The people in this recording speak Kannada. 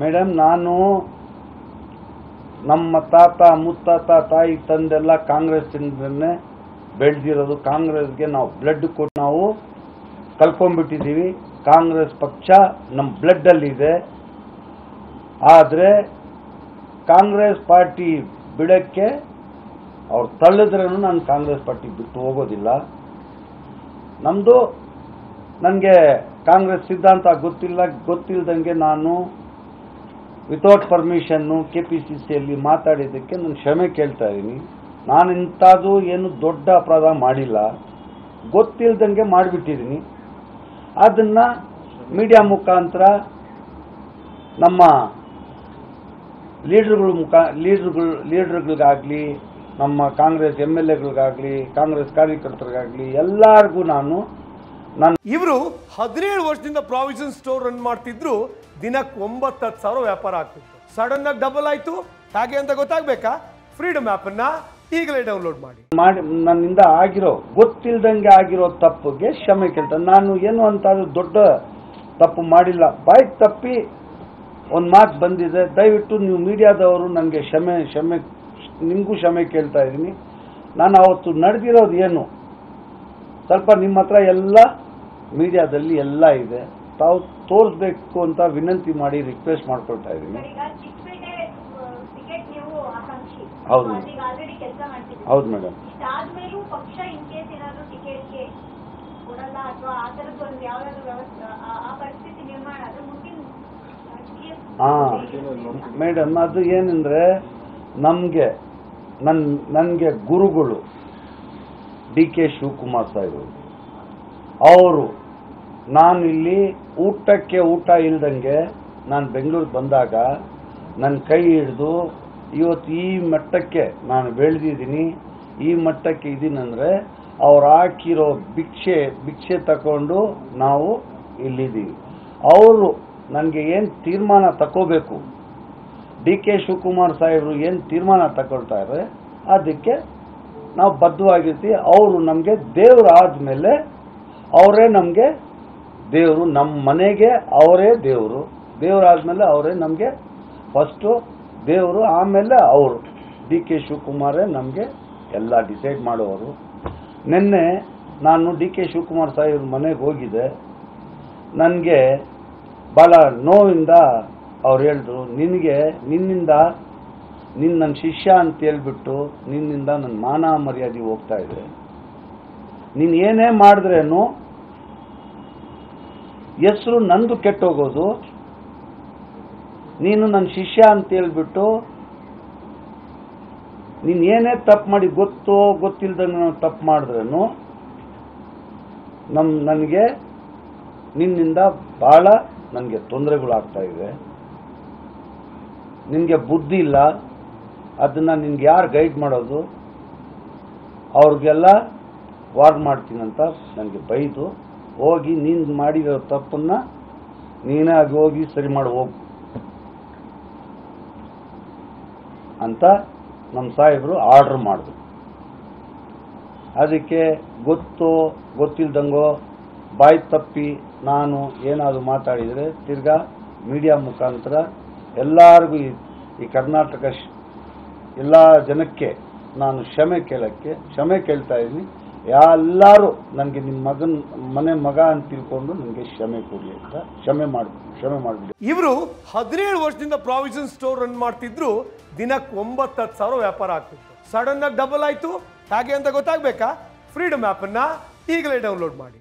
ಮೇಡಮ್, ನಾನು ನಮ್ಮ ತಾತ, ಮುತ್ತಾತ, ತಾಯಿ, ತಂದೆಲ್ಲ ಕಾಂಗ್ರೆಸ್ನೇ ಬೆಳೆದಿರೋದು. ಕಾಂಗ್ರೆಸ್ಗೆ ನಾವು ಬ್ಲಡ್ ಕೊಟ್ಟು ನಾವು ಕಲ್ಕೊಂಡ್ಬಿಟ್ಟಿದ್ದೀವಿ ಕಾಂಗ್ರೆಸ್ ಪಕ್ಷ ನಮ್ಮ ಬ್ಲಡ್ಡಲ್ಲಿದೆ ಆದರೆ ಕಾಂಗ್ರೆಸ್ ಪಾರ್ಟಿ ಬಿಡಕ್ಕೆ ಅವ್ರು ತಳ್ಳಿದ್ರೂ ನಾನು ಕಾಂಗ್ರೆಸ್ ಪಾರ್ಟಿ ಬಿಟ್ಟು ಹೋಗೋದಿಲ್ಲ. ನಮ್ಮದು ನನಗೆ ಕಾಂಗ್ರೆಸ್ ಸಿದ್ಧಾಂತ ಗೊತ್ತಿಲ್ಲ ಗೊತ್ತಿಲ್ಲದಂಗೆ ನಾನು without permission K P C ಸಿಯಲ್ಲಿ ಮಾತಾಡಿದ್ದಕ್ಕೆ ನಾನು ಕ್ಷಮೆ ಕೇಳ್ತಾ ಇದ್ದೀನಿ. ನಾನು ಇಂಥದ್ದು ಏನು ದೊಡ್ಡ ಅಪರಾಧ ಮಾಡಿಲ್ಲ. ಗೊತ್ತಿಲ್ಲದಂಗೆ ಮಾಡಿಬಿಟ್ಟಿದ್ದೀನಿ. ಅದನ್ನು ಮೀಡಿಯಾ ಮುಖಾಂತರ ನಮ್ಮ ಲೀಡ್ರುಗಳ ಮುಖ ಲೀಡ್ರ್ಗಳು ಲೀಡ್ರ್ಗಳಿಗಾಗಲಿ ನಮ್ಮ ಕಾಂಗ್ರೆಸ್ ಎಂ ಎಲ್ ಎಗಳಿಗಾಗಲಿ ಕಾಂಗ್ರೆಸ್ ಕಾರ್ಯಕರ್ತರಿಗಾಗಲಿ ಎಲ್ಲರಿಗೂ ನಾನು ನನ್ನ ಇವರು ಹದಿನೇಳು ವರ್ಷದಿಂದ ಪ್ರಾವಿಷನ್ ಸ್ಟೋರ್ ರನ್ ಮಾಡ್ತಿದ್ರು ದಿನಕ್ಕೆ ಒಂಬತ್ತು ಹತ್ತು ಸಾವಿರ ವ್ಯಾಪಾರ ಆಗ್ತಿತ್ತು. ಸಡನ್ ಆಗಿ ಡಬಲ್ ಆಯ್ತು. ಹಾಗೆ ಅಂತ ಗೊತ್ತಾಗ್ಬೇಕಾ? ಫ್ರೀಡಮ್ ಆಪ್ ಅನ್ನ ಈಗಲೇ ಡೌನ್ಲೋಡ್ ಮಾಡಿ. ಮಾಡಿ ನನ್ನಿಂದ ಆಗಿರೋ ಗೊತ್ತಿಲ್ದಂಗೆ ಆಗಿರೋ ತಪ್ಪಿಗೆ ಕ್ಷಮೆ ಕೇಳ್ತಾನೆ ನಾನು ಏನು ಅಂತ ದೊಡ್ಡ ತಪ್ಪು ಮಾಡಿಲ್ಲ. ಬಾಯ್ಗೆ ತಪ್ಪಿ ಒಂದು ಮಾತು ಬಂದಿದೆ ದಯವಿಟ್ಟು ನೀವು ಮೀಡಿಯಾದವರು ನನಗೆ ಕ್ಷಮೆ ಕ್ಷಮೆ ನಿಮಗೂ ಕ್ಷಮೆ ಕೇಳ್ತಾ ಇದ್ದೀನಿ. ನಾನು ಅವತ್ತು ನಡೆದಿರೋದು ಏನು? ಸ್ವಲ್ಪ ನಿಮ್ಮ ಹತ್ರ ಎಲ್ಲ ಮೀಡಿಯಾದಲ್ಲಿ ಎಲ್ಲ ಇದೆ. ತಾವು ತೋರಿಸ್ಬೇಕು ಅಂತ ವಿನಂತಿ ಮಾಡಿ ರಿಕ್ವೆಸ್ಟ್ ಮಾಡ್ಕೊಳ್ತಾ ಇದ್ದೀನಿ. ಹೌದು. ಹೌದು ಮೇಡಮ್. ಹಾಂ. ಮೇಡಮ್ ಅದು ಏನಂದ್ರೆ ನಮಗೆ ನನ್ ನನಗೆ ಗುರುಗಳು ಡಿ ಕೆ ಶಿವಕುಮಾರ್ ಸಾಹೇಬರು. ಅವರು ನಾನು ಇಲ್ಲಿ ಊಟಕ್ಕೆ ಊಟ ಇಲ್ದಂಗೆ ನಾನು ಬೆಂಗಳೂರಿಗೆ ಬಂದಾಗ ನನ್ನ ಕೈ ಹಿಡಿದು ಇವತ್ತು ಈ ಮಟ್ಟಕ್ಕೆ ನಾನು ಬೆಳೆದಿದ್ದೀನಿ. ಈ ಮಟ್ಟಕ್ಕೆ ಇದ್ದೀನಂದರೆ ಅವ್ರು ಹಾಕಿರೋ ಭಿಕ್ಷೆ ಭಿಕ್ಷೆ ತಗೊಂಡು ನಾವು ಇಲ್ಲಿದ್ದೀವಿ. ಅವರು ನನಗೆ ಏನು ತೀರ್ಮಾನ ತಗೋಬೇಕು ಡಿ ಕೆ ಶಿವಕುಮಾರ್ ಸಾಹೇಬರು ಏನು ತೀರ್ಮಾನ ತಗೊಳ್ತಾರೆ ಅದಕ್ಕೆ ನಾವು ಬದ್ಧವಾಗಿರ್ತೀವಿ ಅವರು ನಮಗೆ ದೇವರು ಆದಮೇಲೆ ಅವರೇ ನಮಗೆ ದೇವರು ನಮ್ಮ ಮನೆಗೆ ಅವರೇ ದೇವರು. ದೇವರಾದ್ಮೇಲೆ ಅವರೇ ನಮಗೆ ಫಸ್ಟು ದೇವರು, ಆಮೇಲೆ ಅವರು. ಡಿ ಕೆ ಶಿವಕುಮಾರೇ ನಮಗೆ ಎಲ್ಲ ಡಿಸೈಡ್ ಮಾಡೋರು. ನಿನ್ನೆ ನಾನು ಡಿ ಕೆ ಶಿವಕುಮಾರ್ ಸಾಹೇಬ್ರ ಮನೆಗೆ ಹೋಗಿದ್ದೆ. ನನಗೆ ಭಾಳ ನೋವಿಂದ ಅವ್ರು ಹೇಳಿದ್ರು, ನಿನಗೆ ನಿನ್ನಿಂದ ನಿನ್ನ ನನ್ನ ಶಿಷ್ಯ ಅಂತ ಹೇಳ್ಬಿಟ್ಟು ನಿನ್ನಿಂದ ನನ್ನ ಮಾನ ಮರ್ಯಾದೆ ಹೋಗ್ತಾ ಇದೆ ನೀನು ಏನೇ ಮಾಡಿದ್ರೇನು ಹೆಸರು ನಂದು ಕೆಟ್ಟೋಗೋದು, ನೀನು ನನ್ನ ಶಿಷ್ಯ ಅಂತ ಹೇಳ್ಬಿಟ್ಟು ನೀನು ಏನೇ ತಪ್ಪು ಮಾಡಿ ಗೊತ್ತೋ ಗೊತ್ತಿಲ್ಲದ ತಪ್ಪು ಮಾಡಿದ್ರೇನು ನಮ್ಮ ನನಗೆ ನಿನ್ನಿಂದ ಭಾಳ ನನಗೆ ತೊಂದರೆಗಳಾಗ್ತಾ ಇದೆ ನಿನಗೆ ಬುದ್ಧಿ ಇಲ್ಲ ಅದನ್ನು ನಿನ್ಗೆ ಯಾರು ಗೈಡ್ ಮಾಡೋದು? ಅವ್ರಿಗೆಲ್ಲ ವಾರ್ ಮಾಡ್ತೀನಂತ ನನಗೆ ಬೈದು ಹೋಗಿ ನೀನು ಮಾಡಿರೋ ತಪ್ಪನ್ನು ನೀನೇ ಆಗಿ ಹೋಗಿ ಸರಿ ಮಾಡಿ, ಹೋಗು. ಅಂತ ನಮ್ಮ ಸಾಹೇಬರು ಆರ್ಡ್ರ್ ಮಾಡಿದ್ರು. ಅದಕ್ಕೆ ಗೊತ್ತು ಗೊತ್ತಿಲ್ದಂಗೋ ಬಾಯಿ ತಪ್ಪಿ ನಾನು ಏನಾದರೂ ಮಾತಾಡಿದರೆ ತಿರ್ಗಾ ಮೀಡಿಯಾ ಮುಖಾಂತರ ಎಲ್ಲರಿಗೂ ಈ ಕರ್ನಾಟಕ ಎಲ್ಲ ಜನಕ್ಕೆ ನಾನು ಕ್ಷಮೆ ಕೇಳಕ್ಕೆ, ಕ್ಷಮೆ ಕೇಳ್ತಾ ಇದ್ದೀನಿ. ಎಲ್ಲರೂ ನನಗೆ ನಿಮ್ಮ ಮಗನ, ಮನೆ ಮಗ ಅಂತ ತಿಳ್ಕೊಂಡು ನನಗೆ ಕ್ಷಮೆ ಕೊಡಿ ಅಂತ ಕ್ಷಮೆ ಮಾಡಿ, ಕ್ಷಮೆ ಮಾಡಿಬಿಡಿ. ಇವರು ಹದಿನೇಳು ವರ್ಷದಿಂದ ಪ್ರಾವಿಷನ್ ಸ್ಟೋರ್ ರನ್ ಮಾಡ್ತಿದ್ರು. ದಿನಕ್ಕೆ ಒಂಬತ್ತು ಹತ್ತು ಸಾವಿರ ವ್ಯಾಪಾರ ಆಗ್ತಿತ್ತು. ಸಡನ್ ಆಗಿ ಡಬಲ್ ಆಯಿತು. ಹಾಗೆ ಅಂತ ಗೊತ್ತಾಗಬೇಕಾ? ಫ್ರೀಡಮ್ ಆ್ಯಪನ್ನು ಈಗಲೇ ಡೌನ್ಲೋಡ್ ಮಾಡಿ.